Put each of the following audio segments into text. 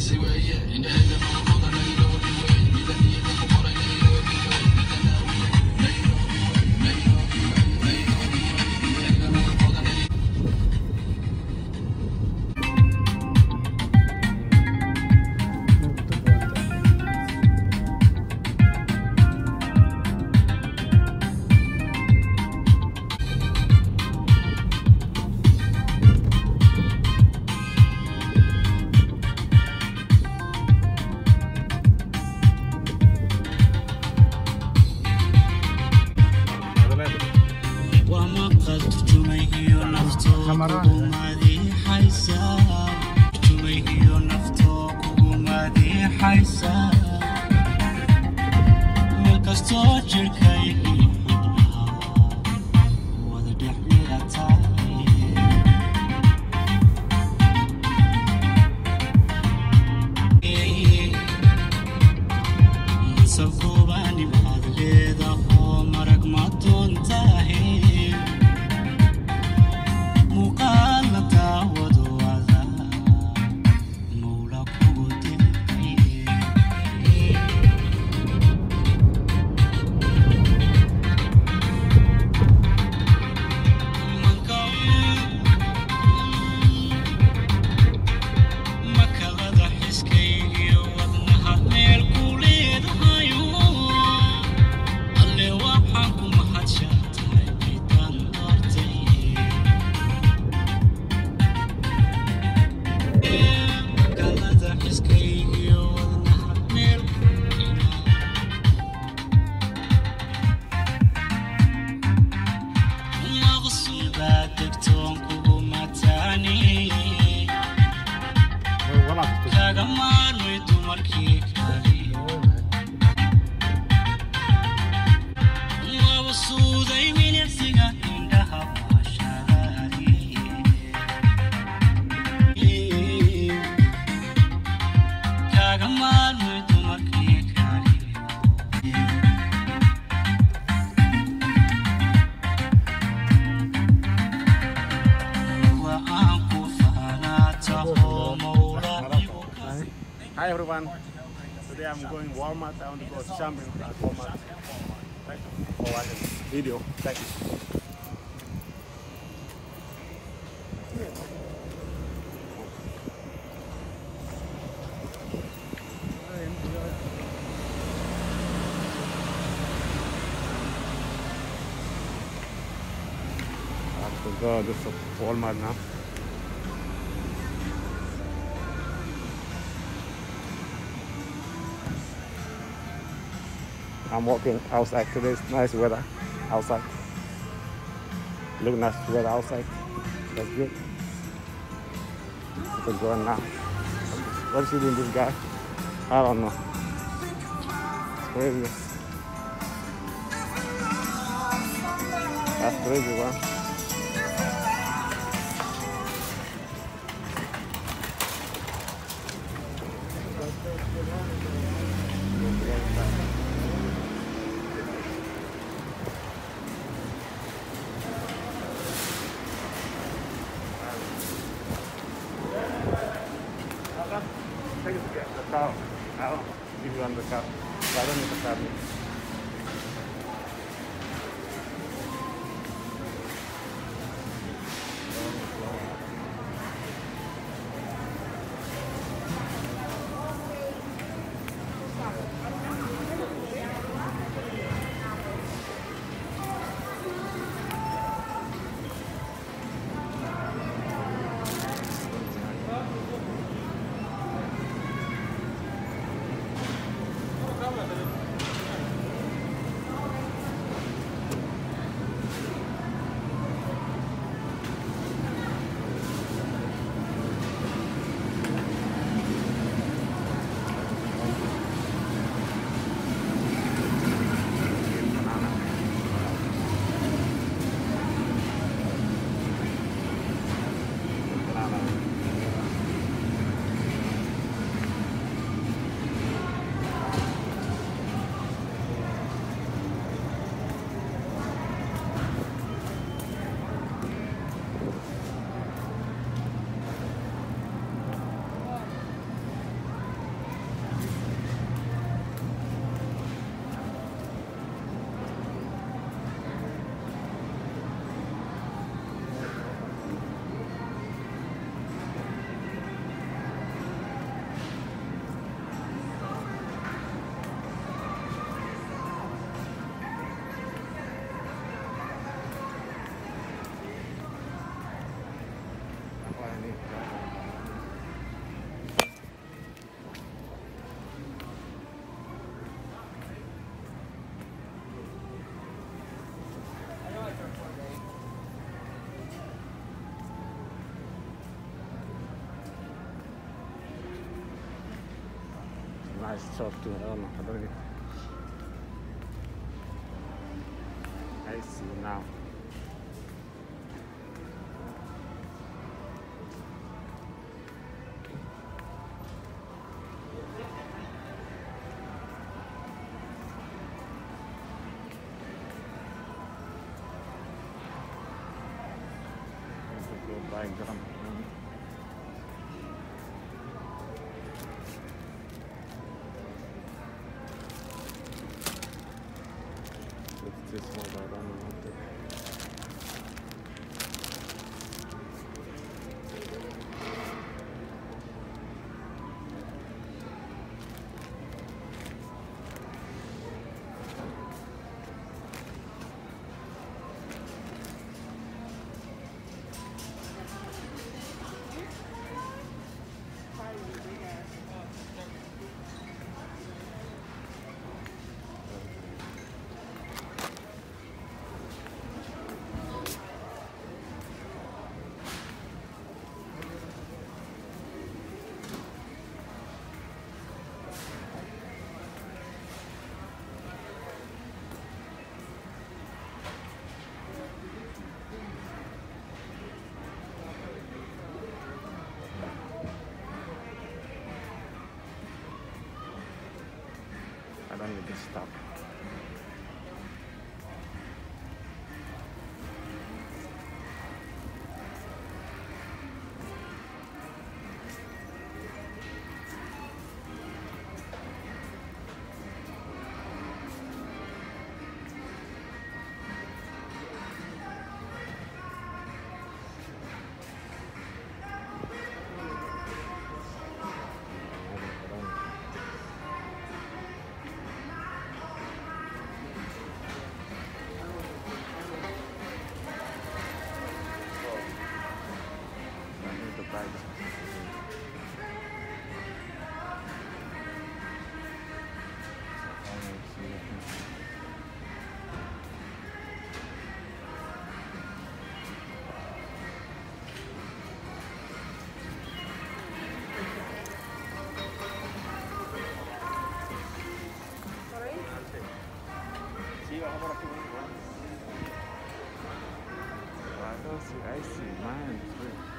see where he at. camarones. Jagama, noi my marchi. Hi everyone. Today I'm going Walmart. I want to go shopping at Walmart. Thank you for watching video. Thank you. To this is Walmart now. I'm walking outside today. It's nice weather outside. Look nice weather outside. That's good. It's going now. What is he doing, this guy? I don't know. It's crazy. That's crazy, man. Take it to get the car. I'll give you nice shop too. I don't. I this one? Stop. See, I see mine too.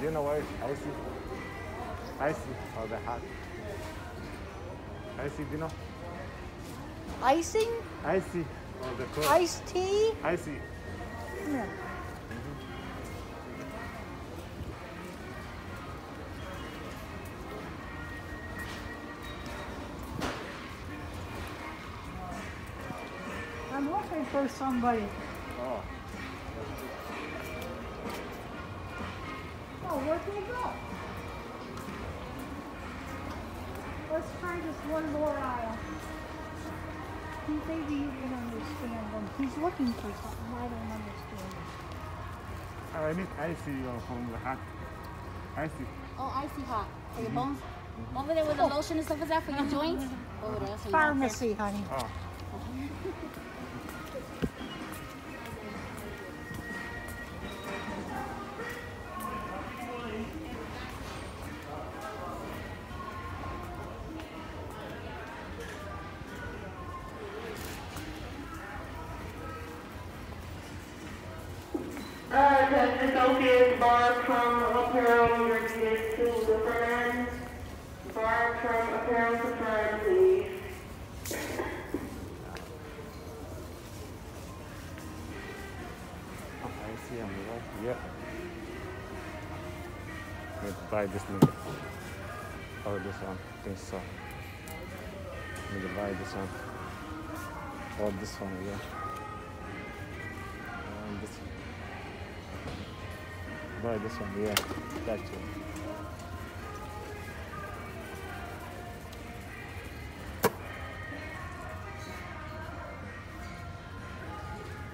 Do you know where I see? I see. Oh, the hat. I see. Do you know? Icing? I see. Oh, the coat. Iced tea? I see. Come I'm looking for somebody. Oh. Oh, where'd they go? Let's try just one more aisle. Maybe you can understand him. He's looking for something. I don't understand. Oh, I mean, I see your from the hat. I see. Oh, icy hot. For your bones? Over there where the oh. lotion and stuff is at for your joints? Over there. So you don't Pharmacy, honey. Oh. Uh, Texas Associates, Bar from Apparel, tickets to the front end. Bar from Apparel to please. Oh, I see. I'm right here. To buy this maybe. Or this one. I think so. Need to buy this one. Or this one, yeah. And this one. Buy this one, yeah. That one.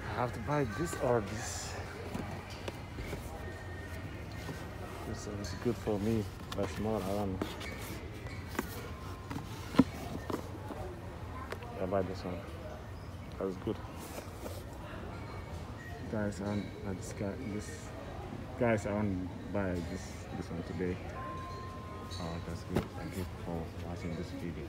I have to buy this or this. This is good for me, but small, I don't know. I buy this one. That's good. Guys, want uh, this guy. This guys, I want to buy this this one today. Oh, that's good. Thank you for watching this video.